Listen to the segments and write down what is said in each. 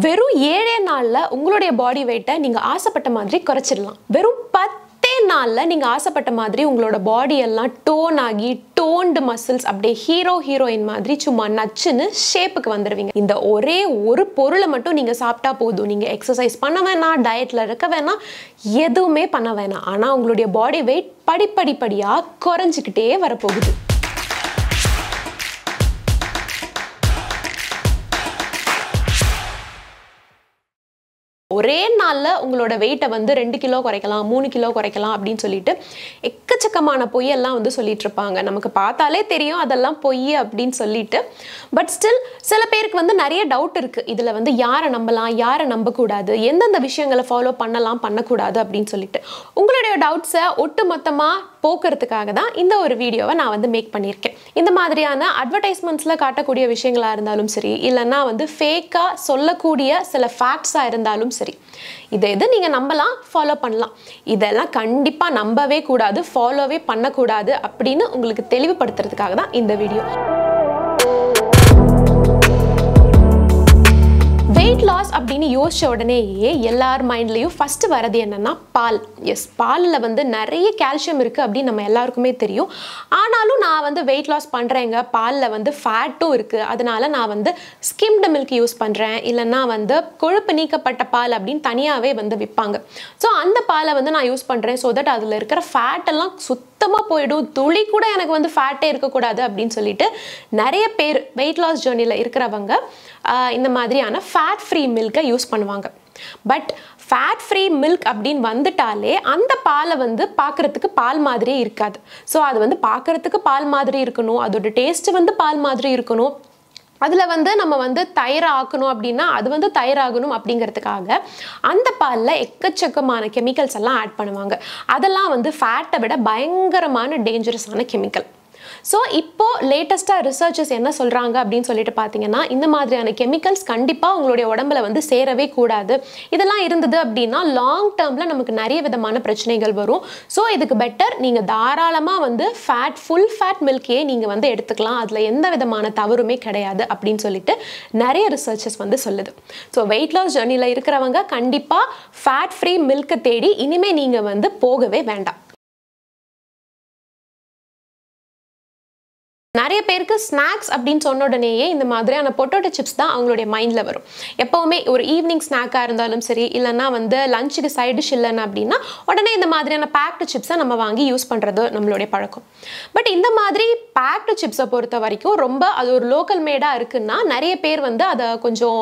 வெறும் ஏழே நாளில் உங்களுடைய பாடி வெயிட்டை நீங்கள் ஆசைப்பட்ட மாதிரி குறைச்சிடலாம். வெறும் பத்தே நாளில் நீங்கள் ஆசைப்பட்ட மாதிரி உங்களோட பாடி எல்லாம் டோன் ஆகி டோன்டு மசில்ஸ் அப்படியே ஹீரோ ஹீரோயின் மாதிரி சும்மா நச்சுன்னு ஷேப்புக்கு வந்துடுவீங்க இந்த ஒரே ஒரு பொருளை மட்டும் நீங்கள் சாப்பிட்டா போதும். நீங்கள் எக்ஸசைஸ் பண்ண வேணாம் டயட்டில் இருக்க வேணாம் எதுவுமே பண்ண வேணாம். ஆனால் உங்களுடைய பாடி வெயிட் படிப்படிப்படியாக குறைஞ்சிக்கிட்டே வரப்போகுது. ஒரே நாளில் உங்களோட வெயிட்டை வந்து ரெண்டு கிலோ குறைக்கலாம் மூணு கிலோ குறைக்கலாம் அப்படின்னு சொல்லிட்டு எக்கச்சக்கமான பொய்யெல்லாம் வந்து சொல்லிட்டு இருப்பாங்க. நமக்கு பார்த்தாலே தெரியும் அதெல்லாம் பொய் அப்படின்னு சொல்லிட்டு. பட் ஸ்டில் சில பேருக்கு வந்து நிறைய டவுட் இருக்குது இதில் வந்து யாரை நம்பலாம் யாரை நம்பக்கூடாது எந்தெந்த விஷயங்களை ஃபாலோ பண்ணலாம் பண்ணக்கூடாது அப்படின்னு சொல்லிட்டு. உங்களுடைய டவுட்ஸை ஒட்டு மொத்தமாக போக்குறதுக்காக தான் இந்த ஒரு வீடியோவை நான் வந்து மேக் பண்ணியிருக்கேன். இந்த மாதிரியான அட்வர்டைஸ்மெண்ட்ஸில் காட்டக்கூடிய விஷயங்களாக இருந்தாலும் சரி இல்லைன்னா வந்து ஃபேக்காக சொல்லக்கூடிய சில ஃபேக்ட்ஸாக இருந்தாலும் சரி இதை எது நீங்கள் நம்பலாம் ஃபாலோ பண்ணலாம். இதெல்லாம் கண்டிப்பாக நம்பவே கூடாது ஃபாலோவே பண்ணக்கூடாது அப்படின்னு உங்களுக்கு தெளிவுபடுத்துறதுக்காக தான் இந்த வீடியோ. யோசித்த உடனேயே எல்லார் மைண்ட்லேயும் ஃபஸ்ட்டு வரது என்னன்னா பால். எஸ் பாலில் வந்து நிறைய கால்சியம் இருக்குது அப்படின்னு நம்ம எல்லாருக்குமே தெரியும். ஆனாலும் நான் வந்து வெயிட் லாஸ் பண்ணுறேங்க பாலில் வந்து ஃபேட்டும் இருக்குது அதனால் நான் வந்து ஸ்கிம்டு மில்க் யூஸ் பண்ணுறேன் இல்லைன்னா வந்து கொழுப்பு நீக்கப்பட்ட பால் அப்படின்னு தனியாகவே வந்து விற்பாங்க. ஸோ அந்த பாலை வந்து நான் யூஸ் பண்ணுறேன் ஸோ தட் அதில் இருக்கிற ஃபேட் எல்லாம் சுத்தமாக போயிடும். துளி கூட எனக்கு வந்து ஃபேட்டே இருக்கக்கூடாது அப்படின்னு சொல்லிட்டு நிறைய பேர் வெயிட் லாஸ் ஜேர்னியில் இருக்கிறவங்க இந்த மாதிரியான ஃபேட் ஃப்ரீ மில்கை யூஸ் பண்ணுவாங்க. பட் ஃபேட் ஃப்ரீ மில்க் அப்படின்னு வந்துட்டாலே அந்த பாலை வந்து பார்க்குறதுக்கு பால் மாதிரியே இருக்காது. ஸோ அது வந்து பார்க்குறதுக்கு பால் மாதிரி இருக்கணும். அதோட டேஸ்ட்டு வந்து பால் மாதிரி இருக்கணும். அதில் வந்து நம்ம வந்து தயிர் ஆக்கணும் அப்படின்னா அது வந்து தயிர் ஆகணும் அப்படிங்கிறதுக்காக அந்த பாலில் எக்கச்சக்கமான கெமிக்கல்ஸ் எல்லாம் ஆட் பண்ணுவாங்க. அதெல்லாம் வந்து ஃபேட்டை விட பயங்கரமான டேஞ்சரஸான கெமிக்கல் ஸோ இப்போ லேட்டஸ்ட்டாக ரிசர்ச்சஸ் என்ன சொல்கிறாங்க அப்படின்னு சொல்லிட்டு பார்த்தீங்கன்னா இந்த மாதிரியான கெமிக்கல்ஸ் கண்டிப்பாக உங்களுடைய உடம்புல வந்து சேரவே கூடாது. இதெல்லாம் இருந்தது அப்படின்னா லாங் டேர்மில் நமக்கு நிறைய விதமான பிரச்சனைகள் வரும். ஸோ இதுக்கு பெட்டர் நீங்கள் தாராளமாக வந்து ஃபேட் ஃபுல் ஃபேட் மில்கையே நீங்கள் வந்து எடுத்துக்கலாம். அதில் எந்த விதமான தவறுமே கிடையாது அப்படின்னு சொல்லிட்டு நிறைய ரிசர்ச்சஸ் வந்து சொல்லுது. ஸோ வெயிட் லாஸ் ஜர்னியில் இருக்கிறவங்க கண்டிப்பாக ஃபேட் ஃப்ரீ மில்கை தேடி இனிமேல் நீங்கள் வந்து போகவே வேண்டாம். நிறைய பேருக்கு ஸ்நாக்ஸ் அப்படின்னு சொன்ன உடனேயே இந்த மாதிரியான பொட்டோட்டோ சிப்ஸ் தான் அவங்களுடைய மைண்டில் வரும். எப்போவுமே ஒரு ஈவினிங் ஸ்நாக்காக இருந்தாலும் சரி இல்லைன்னா வந்து லஞ்சுக்கு சைடு டிஷ் இல்லைன்னா அப்படின்னா உடனே இந்த மாதிரியான பேக்டு சிப்ஸை நம்ம வாங்கி யூஸ் பண்ணுறது நம்மளுடைய பழக்கம். பட் இந்த மாதிரி பேக்டு சிப்ஸை பொறுத்த வரைக்கும் ரொம்ப அது ஒரு லோக்கல் மேடாக இருக்குன்னா நிறைய பேர் வந்து அதை கொஞ்சம்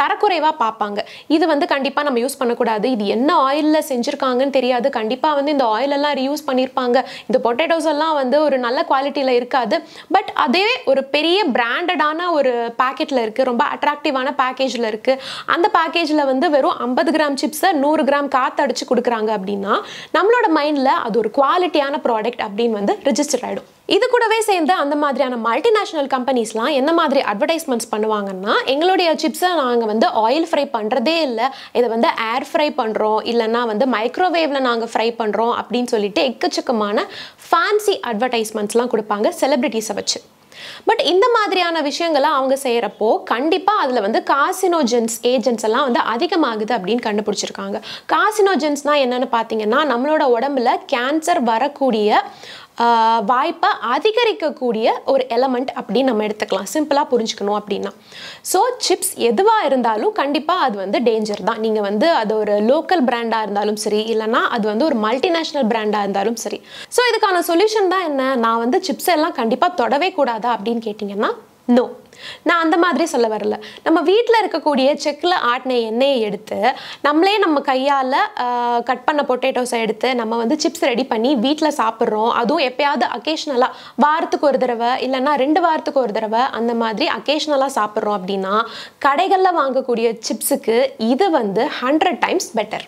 தரக்குறைவாக பார்ப்பாங்க இது வந்து கண்டிப்பாக நம்ம யூஸ் பண்ணக்கூடாது. இது என்ன ஆயிலில் செஞ்சுருக்காங்கன்னு தெரியாது. கண்டிப்பாக வந்து இந்த ஆயிலெல்லாம் ரீயூஸ் பண்ணியிருப்பாங்க இந்த பொட்டேட்டோஸ் எல்லாம் வந்து ஒரு நல்ல குவாலிட்டியில் இருக்காது. பட் அதே ஒரு பெரிய பிராண்டடான ஒரு பேக்கெட்டில் இருக்குது ரொம்ப அட்ராக்டிவான பேக்கேஜில் இருக்குது அந்த பேக்கேஜில் வந்து வெறும் ஐம்பது கிராம் சிப்ஸை நூறு கிராம் காற்று அடிச்சு கொடுக்குறாங்க அப்படின்னா நம்மளோட மைண்டில் அது ஒரு குவாலிட்டியான ப்ராடக்ட் அப்படின்னு வந்து ரிஜிஸ்டர் ஆகிடும் இது கூடவே சேர்ந்து அந்த மாதிரியான மல்டிநேஷனல் கம்பெனிஸ்லாம் என்ன மாதிரி அட்வர்டைஸ்மெண்ட்ஸ் பண்ணுவாங்கன்னா எங்களுடைய சிப்ஸை நாங்கள் வந்து ஆயில் ஃப்ரை பண்ணுறதே இல்லை. இதை வந்து ஏர் ஃப்ரை பண்ணுறோம் இல்லைன்னா வந்து மைக்ரோவேவில் நாங்கள் ஃப்ரை பண்ணுறோம் அப்படின்னு சொல்லிட்டு எக்கச்சக்கமான ஃபேன்சி அட்வர்டைஸ்மெண்ட்ஸ்லாம் கொடுப்பாங்க செலிப்ரிட்டிஸை வச்சு. பட் இந்த மாதிரியான விஷயங்களை அவங்க செய்கிறப்போ கண்டிப்பாக அதில் வந்து காசினோஜென்ஸ் ஏஜென்ட்ஸ் எல்லாம் வந்து அதிகமாகுது அப்படின்னு கண்டுபிடிச்சிருக்காங்க. காசினோஜென்ஸ்னால் என்னென்னு பார்த்தீங்கன்னா நம்மளோட உடம்புல கேன்சர் வரக்கூடிய வாய்ப்பை அதிகரிக்கக்கூடிய ஒரு எலமெண்ட் அப்படின்னு நம்ம எடுத்துக்கலாம். சிம்பிளாக புரிஞ்சுக்கணும் அப்படின்னா. ஸோ சிப்ஸ் எதுவாக இருந்தாலும் கண்டிப்பாக அது வந்து டேஞ்சர் தான். நீங்கள் வந்து அது ஒரு லோக்கல் பிராண்டாக இருந்தாலும் சரி இல்லைனா அது வந்து ஒரு மல்டிநேஷ்னல் பிராண்டாக இருந்தாலும் சரி. ஸோ இதுக்கான சொல்யூஷன் தான் என்ன? நான் வந்து சிப்ஸ் எல்லாம் கண்டிப்பாக தொடவே கூடாதா அப்படின்னு கேட்டிங்கன்னா நோ நான் அந்த மாதிரி சொல்ல வரல. நம்ம வீட்டில் இருக்கக்கூடிய செக்கில் ஆட்டின எண்ணெயை எடுத்து நம்மளே நம்ம கையால் கட் பண்ண பொட்டேட்டோஸை எடுத்து நம்ம வந்து சிப்ஸ் ரெடி பண்ணி வீட்டில் சாப்பிட்றோம். அதுவும் எப்பயாவது அக்கேஷ்னலாக வாரத்துக்கு ஒரு தடவை இல்லைன்னா ரெண்டு வாரத்துக்கு ஒரு தடவை அந்த மாதிரி அக்கேஷ்னலாக சாப்பிட்றோம் அப்படின்னா கடைகளில் வாங்கக்கூடிய சிப்ஸுக்கு இது வந்து ஹண்ட்ரட் டைம்ஸ் பெட்டர்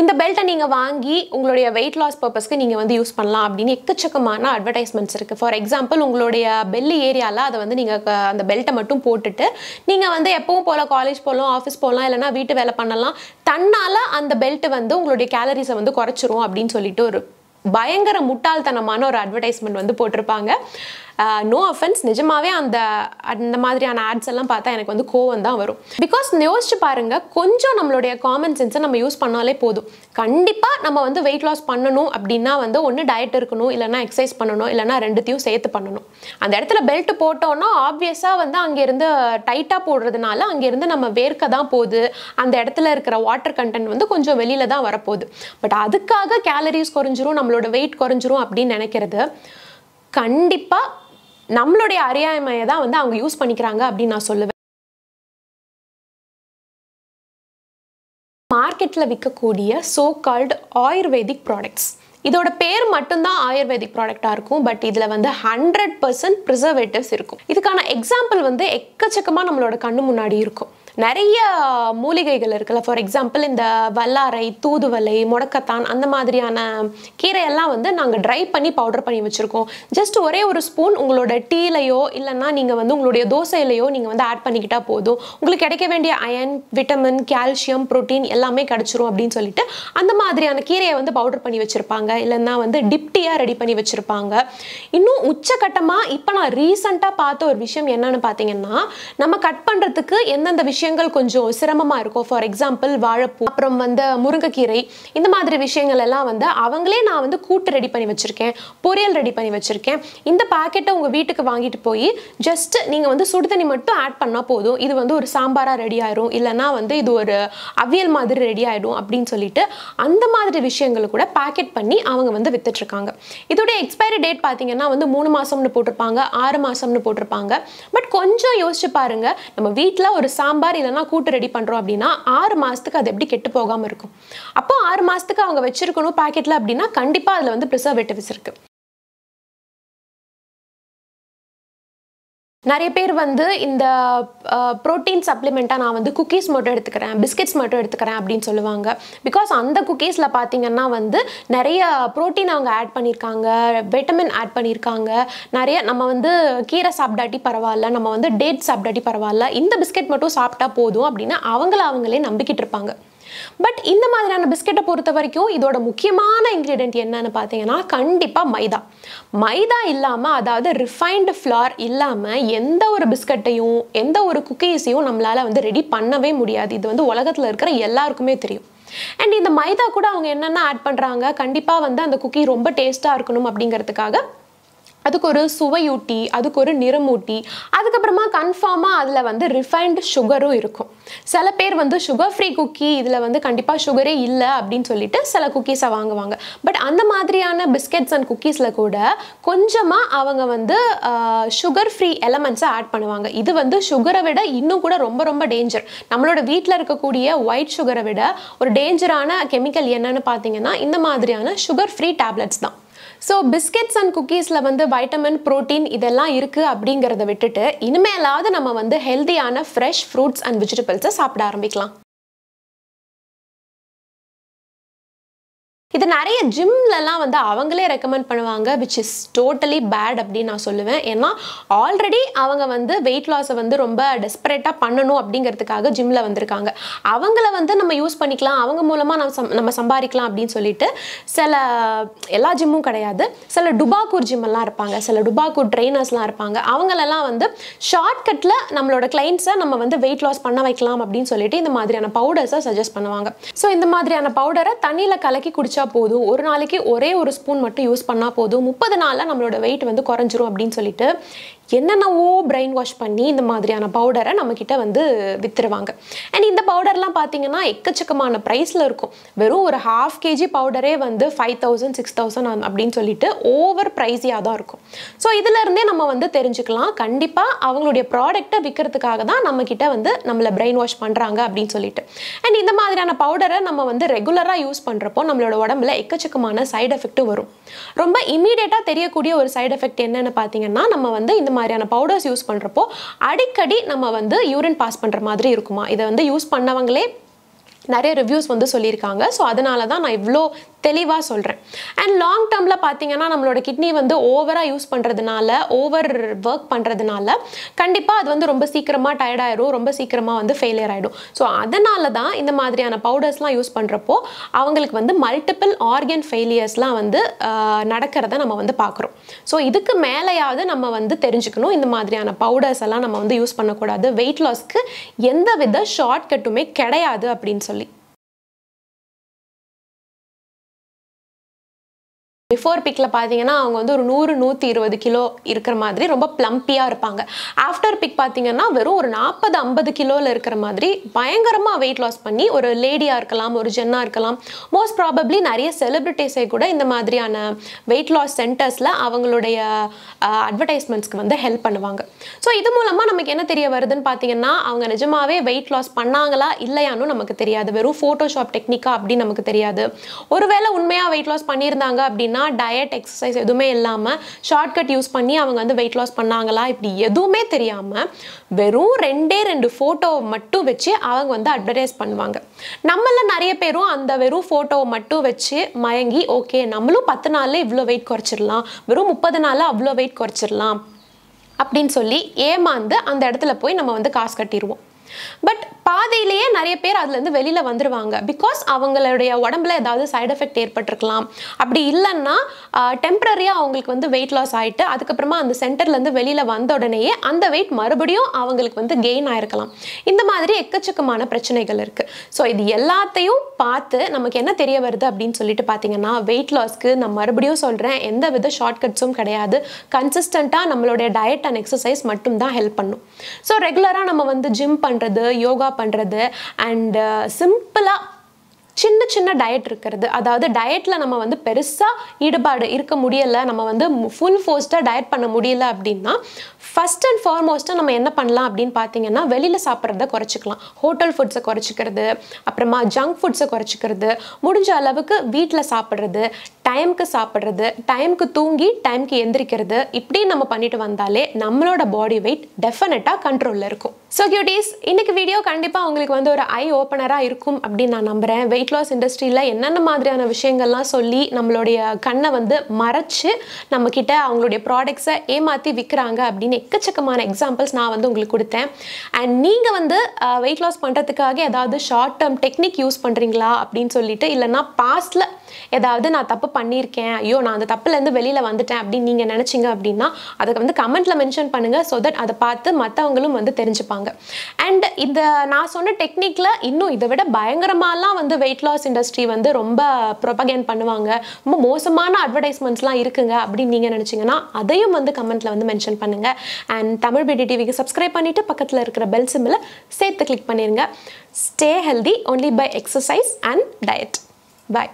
இந்த பெல்ட்டை நீங்கள் வாங்கி உங்களுடைய வெயிட் லாஸ் பர்பஸ்க்கு நீங்கள் வந்து யூஸ் பண்ணலாம் அப்படின்னு எக்கச்சக்கமான அட்வர்டைஸ்மெண்ட்ஸ் இருக்குது ஃபார் எக்ஸாம்பிள் உங்களுடைய பெல்லி ஏரியாவில் அதை வந்து நீங்கள் அந்த பெல்ட்டை மட்டும் போட்டுட்டு நீங்கள் வந்து எப்பவும் போல் காலேஜ் போகலாம் ஆஃபீஸ் போகலாம் இல்லைனா வீட்டு வேலை பண்ணலாம் தன்னால் அந்த பெல்ட் வந்து உங்களுடைய கேலரிஸை வந்து குறைச்சிரும் அப்படின்னு சொல்லிட்டு ஒரு பயங்கர முட்டாள்தனமான ஒரு அட்வர்டைஸ்மெண்ட் வந்து போட்டிருப்பாங்க. நோ அஃபென்ஸ் நிஜமாவே அந்த அந்த மாதிரியான ஆட்ஸ் எல்லாம் பார்த்தா எனக்கு வந்து கோவம் தான் வரும். பிகாஸ் யோசிச்சு பாருங்க கொஞ்சம் நம்மளுடைய காமன் சென்ஸை நம்ம யூஸ் பண்ணாலே போதும். கண்டிப்பாக நம்ம வந்து வெயிட் லாஸ் பண்ணணும் அப்படின்னா வந்து ஒன்று டயட் இருக்கணும் இல்லைனா எக்ஸசைஸ் பண்ணணும் இல்லைனா ரெண்டுத்தையும் சேர்த்து பண்ணணும். அந்த இடத்துல பெல்ட் போட்டோன்னா ஆப்வியஸாக வந்து அங்கேருந்து டைட்டாக போடுறதுனால அங்கேருந்து நம்ம வேர்க்க தான் போகுது. அந்த இடத்துல இருக்கிற வாட்டர் கண்டென்ட் வந்து கொஞ்சம் வெளியில தான் வரப்போகுது. பட் அதுக்காக கேலரிஸ் குறைஞ்சிரும் நம்மளோட வெயிட் குறைஞ்சிரும் அப்படின்னு நினைக்கிறது. கண்டிப்பாக நம்மளுடைய அறியாமையை தான் வந்து அவங்க யூஸ் பண்ணிக்கிறாங்க அப்படின்னு நான் சொல்லுவேன். மார்க்கெட்டில் விற்கக்கூடிய சோ கால்டு ஆயுர்வேதிக் ப்ராடக்ட்ஸ் இதோட பேர் மட்டும்தான் ஆயுர்வேதிக் ப்ராடக்டாக இருக்கும் பட் இதில் வந்து ஹண்ட்ரட் பர்சன்ட் ப்ரிசர்வேட்டிவ்ஸ் இருக்கும். இதுக்கான எக்ஸாம்பிள் வந்து எக்கச்சக்கமாக நம்மளோட கண்ணு முன்னாடி இருக்கும். நிறைய மூலிகைகள் இருக்குல்ல. ஃபார் எக்ஸாம்பிள் இந்த வல்லாரை தூதுவளை முடக்கத்தான் அந்த மாதிரியான கீரையெல்லாம் வந்து நாங்கள் ட்ரை பண்ணி பவுடர் பண்ணி வச்சுருக்கோம். ஜஸ்ட் ஒரே ஒரு ஸ்பூன் உங்களோட டீலையோ இல்லைன்னா நீங்கள் வந்து உங்களுடைய தோசையிலையோ நீங்கள் வந்து ஆட் பண்ணிக்கிட்டால் போதும். உங்களுக்கு கிடைக்க வேண்டிய அயன் விட்டமின் கால்சியம் புரோட்டீன் எல்லாமே கிடச்சிரும் அப்படின்னு சொல்லிட்டு அந்த மாதிரியான கீரையை வந்து பவுடர் பண்ணி வச்சுருப்பாங்க. இல்லைன்னா வந்து டிப்டியாக ரெடி பண்ணி வச்சுருப்பாங்க. இன்னும் உச்சக்கட்டமாக இப்போ நான் ரீசண்டாக பார்த்த ஒரு விஷயம் என்னன்னு பார்த்தீங்கன்னா நம்ம கட் பண்ணுறதுக்கு எந்தெந்த விஷயம் விஷயங்கள் கொஞ்சம் சிரமமாக இருக்கும். ஃபார் எக்ஸாம்பிள் வாழைப்பூ அப்புறம் வந்து முருங்கைக்கீரை இந்த மாதிரி விஷயங்கள் எல்லாம் வந்து அவங்களே நான் வந்து கூட்டு ரெடி பண்ணி வச்சுருக்கேன். பொரியல் ரெடி பண்ணி வச்சுருக்கேன். இந்த பாக்கெட்டை உங்கள் வீட்டுக்கு வாங்கிட்டு போய் ஜஸ்ட் நீங்கள் வந்து சுடுதண்ணி மட்டும் ஆட் பண்ணால் போதும். இது வந்து ஒரு சாம்பாராக ரெடி ஆயிரும். இல்லைன்னா வந்து இது ஒரு அவியல் மாதிரி ரெடி ஆகிடும் அப்படின்னு சொல்லிட்டு அந்த மாதிரி விஷயங்களை கூட பேக்கெட் பண்ணி அவங்க வந்து வித்துட்ருக்காங்க இதோடைய எக்ஸ்பைரி டேட் பார்த்தீங்கன்னா வந்து மூணு மாதம்னு போட்டிருப்பாங்க ஆறு மாதம்னு போட்டிருப்பாங்க. பட் கொஞ்சம் யோசிச்சு பாருங்கள் நம்ம வீட்டில் ஒரு சாம்பார் இதெல்லாம் கூட்டு ரெடி பண்ணுறோம் அப்படின்னா ஆறு மாதத்துக்கு அது எப்படி கெட்டு போகாமல் இருக்கும்? அப்போ ஆறு மாதத்துக்கு அவங்க வச்சிருக்கணும் பாக்கெட்டில் அப்படின்னா கண்டிப்பாக அதில் வந்து ப்ரிசர்வேட்டிவ்ஸ் இருக்குது நிறைய பேர் வந்து இந்த ப்ரோட்டீன் சப்ளிமெண்ட்டாக நான் வந்து குக்கீஸ் மட்டும் எடுத்துக்கிறேன் பிஸ்கெட்ஸ் மட்டும் எடுத்துக்கிறேன் அப்படின்னு சொல்லுவாங்க. பிகாஸ் அந்த குக்கீஸில் பார்த்தீங்கன்னா வந்து நிறைய ப்ரோட்டீன் அவங்க ஆட் பண்ணியிருக்காங்க விட்டமின் ஆட் பண்ணியிருக்காங்க நிறைய நம்ம வந்து கீரை சாப்பிடாட்டி பரவாயில்ல நம்ம வந்து டேட் சாப்பிடாட்டி பரவாயில்ல. இந்த பிஸ்கெட் மட்டும் சாப்பிட்டா போதும் அப்படின்னு அவங்கள அவங்களே நம்பிக்கிட்டு இருப்பாங்க. பட் இந்த மாதிரியான பிஸ்கெட்டை பொறுத்த வரைக்கும் இதோட முக்கியமான இன்க்ரீடியன்ட் என்னன்னு பார்த்தீங்கன்னா கண்டிப்பாக மைதா. மைதா இல்லாமல் அதாவது ரிஃபைன்டு ஃப்ளார் இல்லாமல் எந்த ஒரு பிஸ்கட்டையும் எந்த ஒரு குக்கீஸையும் நம்மளால் வந்து ரெடி பண்ணவே முடியாது. இது வந்து உலகத்தில் இருக்கிற எல்லாருக்குமே தெரியும். அண்ட் இந்த மைதா கூட அவங்க என்னென்ன ஆட் பண்ணுறாங்க கண்டிப்பாக வந்து அந்த குக்கி ரொம்ப டேஸ்ட்டாக இருக்கணும் அப்படிங்கிறதுக்காக அதுக்கு ஒரு சுவையூட்டி அதுக்கு ஒரு நிறமூட்டி அதுக்கப்புறமா கன்ஃபார்மாக அதில் வந்து ரிஃபைன்டு சுகரும் இருக்கும். சில பேர் வந்து சுகர் ஃப்ரீ குக்கி இதில் வந்து கண்டிப்பாக சுகரே இல்லை அப்படின்னு சொல்லிட்டு சில குக்கீஸை வாங்குவாங்க. பட் அந்த மாதிரியான பிஸ்கெட்ஸ் அண்ட் குக்கீஸில் கூட கொஞ்சமாக அவங்க வந்து சுகர் ஃப்ரீ எலமெண்ட்ஸை ஆட் பண்ணுவாங்க. இது வந்து சுகரை விட இன்னும் கூட ரொம்ப ரொம்ப டேஞ்சர் நம்மளோட வீட்டில் இருக்கக்கூடிய ஒயிட் சுகரை விட ஒரு டேஞ்சரான கெமிக்கல் என்னன்னு பார்த்தீங்கன்னா இந்த மாதிரியான சுகர் ஃப்ரீ டேப்லெட்ஸ் தான். ஸோ பிஸ்கெட்ஸ் அண்ட் குக்கீஸில் வந்து வைட்டமின் ப்ரோட்டீன் இதெல்லாம் இருக்குது அப்படிங்கிறத விட்டுட்டு இனிமேலாவது நம்ம வந்து ஹெல்த்தியான ஃப்ரெஷ் ஃப்ரூட்ஸ் அண்ட் வெஜிடபிள்ஸை சாப்பிட ஆரம்பிக்கலாம். இது நிறைய ஜிம்லலாம் வந்து அவங்களே ரெக்கமெண்ட் பண்ணுவாங்க விச் இஸ் டோட்டலி பேட் அப்படின்னு நான் சொல்லுவேன். ஏன்னா ஆல்ரெடி அவங்க வந்து வெயிட் லாஸை வந்து ரொம்ப டெஸ்பரேட்டாக பண்ணணும் அப்படிங்கிறதுக்காக ஜிம்மில் வந்திருக்காங்க. அவங்கள வந்து நம்ம யூஸ் பண்ணிக்கலாம் அவங்க மூலமாக நம்ம சம் நம்ம சம்பாதிக்கலாம் அப்படின்னு சொல்லிட்டு சில எல்லா ஜிம்மும் கிடையாது. சில டுபாக்கூர் ஜிம்மெல்லாம் இருப்பாங்க சில டுபாக்கூர் ட்ரெயினர்ஸ்லாம் இருப்பாங்க. அவங்களெல்லாம் வந்து ஷார்ட்கட்டில் நம்மளோட கிளைண்ட்ஸை நம்ம வந்து வெயிட் லாஸ் பண்ண வைக்கலாம் அப்படின்னு சொல்லிட்டு இந்த மாதிரியான பவுடர்ஸை சஜஸ்ட் பண்ணுவாங்க. ஸோ இந்த மாதிரியான பவுடரை தண்ணியில் கலக்கி குடிச்சா போதும். ஒரு நாளைக்கு ஒரே ஒரு ஸ்பூன் மட்டும் யூஸ் பண்ணால் போதும். முப்பது நாளில் நம்மளோட வெயிட் வந்து குறைஞ்சிரும் அப்படின்னு சொல்லிட்டு என்னென்னவோ பிரெயின் வாஷ் பண்ணி இந்த மாதிரியான பவுடரை நம்மக்கிட்ட வந்து விற்றுருவாங்க அண்ட் இந்த பவுடர்லாம் பார்த்தீங்கன்னா எக்கச்சக்கமான ப்ரைஸில் இருக்கும். வெறும் ஒரு ஹாஃப் கேஜி பவுடரே வந்து ஃபைவ் தௌசண்ட் சிக்ஸ் தௌசண்ட் அப்படின்னு சொல்லிட்டு ஓவர் ப்ரைஸியாக தான் இருக்கும். ஸோ இதிலருந்தே நம்ம வந்து தெரிஞ்சுக்கலாம். கண்டிப்பாக அவங்களுடைய ப்ராடக்ட்டை விற்கிறதுக்காக தான் நம்மக்கிட்ட வந்து நம்மளை பிரெயின் வாஷ் பண்ணுறாங்க அப்படின்னு சொல்லிட்டு. அண்ட் இந்த மாதிரியான பவுடரை நம்ம வந்து ரெகுலராக யூஸ் பண்ணுறப்போ நம்மளோட உடம்புல எக்கச்சக்கமான சைடு எஃபெக்ட்டும் வரும். ரொம்ப இமீடியட்டாக தெரியக்கூடிய ஒரு சைடு எஃபெக்ட் என்னென்னு பார்த்தீங்கன்னா நம்ம வந்து இந்த மாதிரியான பவுடர்ஸ் யூஸ் பண்ணுறப்போ அடிக்கடி நம்ம வந்து யூரின் பாஸ் பண்ணுற மாதிரி இருக்குமா? இதை வந்து யூஸ் பண்ணவங்களே நிறைய ரிவ்யூஸ் வந்து சொல்லியிருக்காங்க. ஸோ அதனால தான் நான் இவ்வளோ தெளிவாக சொல்கிறேன் அண்ட் லாங் டேர்மில் பார்த்தீங்கன்னா நம்மளோட கிட்னி வந்து ஓவராக யூஸ் பண்ணுறதுனால ஓவர் ஒர்க் பண்ணுறதுனால கண்டிப்பாக அது வந்து ரொம்ப சீக்கிரமாக டயர்ட் ரொம்ப சீக்கிரமாக வந்து ஃபெயிலியர் ஆகிடும் ஸோ அதனால தான் இந்த மாதிரியான பவுடர்ஸ்லாம் யூஸ் பண்ணுறப்போ அவங்களுக்கு வந்து மல்டிபிள் ஆர்கன் ஃபெயிலியர்ஸ்லாம் வந்து நடக்கிறத நம்ம வந்து பார்க்குறோம் ஸோ இதுக்கு மேலேயாவது நம்ம வந்து தெரிஞ்சுக்கணும் இந்த மாதிரியான பவுடர்ஸ் எல்லாம் நம்ம வந்து யூஸ் பண்ணக்கூடாது. வெயிட் லாஸ்க்கு எந்த வித ஷார்ட்கட்டுமே கிடையாது அப்படின்னு சொல்லி. பிஃபோர் பிக்கில் பார்த்தீங்கன்னா அவங்க வந்து ஒரு நூறு நூற்றி இருபது கிலோ இருக்கிற மாதிரி ரொம்ப ப்ளம்பியாக இருப்பாங்க. ஆஃப்டர் பிக் பார்த்தீங்கன்னா வெறும் ஒரு நாற்பது ஐம்பது கிலோவில் இருக்கிற மாதிரி பயங்கரமாக வெயிட் லாஸ் பண்ணி ஒரு லேடியாக இருக்கலாம் ஒரு ஜென்னாக இருக்கலாம். மோஸ்ட் ப்ராபப்ளி நிறைய செலிப்ரிட்டிஸே கூட இந்த மாதிரியான வெயிட் லாஸ் சென்டர்ஸில் அவங்களுடைய அட்வர்டைஸ்மெண்ட்ஸ்க்கு வந்து ஹெல்ப் பண்ணுவாங்க. ஸோ இது மூலமாக நமக்கு என்ன தெரிய வருதுன்னு பார்த்தீங்கன்னா அவங்க நிஜமாவே வெயிட் லாஸ் பண்ணாங்களா இல்லையான்னு நமக்கு தெரியாது. வெறும் ஃபோட்டோஷாப் டெக்னிக்கா அப்படின்னு நமக்கு தெரியாது. ஒருவேளை உண்மையாக வெயிட் லாஸ் பண்ணியிருந்தாங்க அப்படின்னா டயட் எக்ஸசைஸ் எதுவுமே இல்லாமல் ஷார்ட்கட் யூஸ் பண்ணி அவங்க வந்து வெயிட் லாஸ் பண்ணாங்களா இப்படி எதுவுமே தெரியாமல் வெறும் ரெண்டே ரெண்டு ஃபோட்டோவை மட்டும் வச்சு அவங்க வந்து அட்வர்டைஸ் பண்ணுவாங்க. நம்மள நிறைய பேரும் அந்த வெறும் ஃபோட்டோவை மட்டும் வச்சு மயங்கி ஓகே நம்மளும் பத்து நாளில் இவ்வளோ வெயிட் குறைச்சிடலாம் வெறும் முப்பது நாளில் அவ்வளோ வெயிட் குறைச்சிடலாம் அப்படின்னு சொல்லி ஏமாந்து அந்த இடத்துல போய் நம்ம வந்து காசு கட்டிடுவோம். பட் பாதையிலேயே நிறைய பேர் அதுலேருந்து வெளியில் வந்துடுவாங்க பிகாஸ் அவங்களுடைய உடம்புல ஏதாவது சைடு எஃபெக்ட் ஏற்பட்டிருக்கலாம். அப்படி இல்லைன்னா டெம்பரரியாக அவங்களுக்கு வந்து வெயிட் லாஸ் ஆகிட்டு அதுக்கப்புறமா அந்த சென்டர்லேருந்து வெளியில் வந்த உடனேயே அந்த வெயிட் மறுபடியும் அவங்களுக்கு வந்து கெயின் ஆகிருக்கலாம் இந்த மாதிரி எக்கச்சக்கமான பிரச்சனைகள் இருக்குது ஸோ இது எல்லாத்தையும் பார்த்து நமக்கு என்ன தெரிய வருது அப்படின்னு சொல்லிட்டு பார்த்தீங்கன்னா வெயிட் லாஸ்க்கு நான் மறுபடியும் சொல்கிறேன் எந்த வித ஷார்ட்கட்ஸும் கிடையாது. கன்சிஸ்டண்ட்டாக நம்மளுடைய டயட் அண்ட் எக்ஸசைஸ் மட்டும்தான் ஹெல்ப் பண்ணும். ஸோ ரெகுலராக நம்ம வந்து ஜிம் பண்ணுறது யோகா பண்ணுறது அண்ட் சிம்பிளாக சின்ன சின்ன டயட் இருக்கிறது. அதாவது டயட்டில் நம்ம வந்து பெருசாக ஈடுபாடு இருக்க முடியலை. நம்ம வந்து ஃபுல் ஃபோர்ஸ்டாக டயட் பண்ண முடியல அப்படின்னா ஃபஸ்ட் அண்ட் ஃபார்மோஸ்ட்டாக நம்ம என்ன பண்ணலாம் அப்படின்னு பார்த்தீங்கன்னா வெளியில் சாப்பிட்றத குறைச்சிக்கலாம். ஹோட்டல் ஃபுட்ஸை குறைச்சிக்கிறது அப்புறமா ஜங்க் ஃபுட்ஸை குறைச்சிக்கிறது முடிஞ்ச அளவுக்கு வீட்டில் சாப்பிட்றது டைமுக்கு சாப்பிட்றது டைமுக்கு தூங்கி டைமுக்கு எந்திரிக்கிறது இப்படி நம்ம பண்ணிட்டு வந்தாலே நம்மளோட பாடி வெயிட் டெஃபினட்டாக கண்ட்ரோலில் இருக்கும். ஸோ கியூட்டீஸ் இன்னைக்கு வீடியோ கண்டிப்பாக உங்களுக்கு வந்து ஒரு ஐ ஓப்பனராக இருக்கும் அப்படின்னு நான் நம்புகிறேன் வெயிட் லாஸ் இண்டஸ்ட்ரியில் என்னென்ன மாதிரியான விஷயங்கள்லாம் சொல்லி நம்மளுடைய கண்ணை வந்து மறைச்சு நம்மக்கிட்ட அவங்களுடைய ப்ராடக்ட்ஸை ஏமாற்றி விற்கிறாங்க அப்படின்னு எக்கச்சக்கமான எக்ஸாம்பிள்ஸ் நான் வந்து உங்களுக்கு கொடுத்தேன். அண்ட் நீங்கள் வந்து வெயிட் லாஸ் பண்ணுறதுக்காக ஏதாவது ஷார்ட் டேர்ம் டெக்னிக் யூஸ் பண்ணுறீங்களா அப்படின்னு சொல்லிட்டு இல்லைன்னா பாஸ்டில் ஏதாவது நான் தப்பு பண்ணியிருக்கேன் ஐயோ நான் அந்த தப்புலேருந்து வெளியில் வந்துட்டேன் அப்படின்னு நீங்கள் நினச்சிங்க அப்படின்னா அதை வந்து கமெண்ட்டில் மென்ஷன் பண்ணுங்கள் ஸோ தட் அதை பார்த்து மற்றவங்களும் வந்து தெரிஞ்சுப்பாங்க. அண்ட் இந்த நான் சொன்ன டெக்னிக்கில் இன்னும் இதை விட பயங்கரமாலாம் வந்து வெயிட் லாஸ் இண்டஸ்ட்ரி வந்து ரொம்ப ப்ரொபகேண்ட் பண்ணுவாங்க. ரொம்ப மோசமான அட்வர்டைஸ்மெண்ட்ஸ்லாம் இருக்குங்க அப்படின்னு நீங்கள் நினச்சிங்கன்னா அதையும் வந்து கமெண்ட்டில் வந்து மென்ஷன் பண்ணுங்கள் அண்ட் தமிழ் பிடி டிவிக்கு சப்ஸ்கிரைப் பண்ணிவிட்டு பக்கத்தில் இருக்கிற பெல் சிம்மில் சேர்த்து கிளிக் பண்ணிடுங்க stay healthy only by exercise and diet bye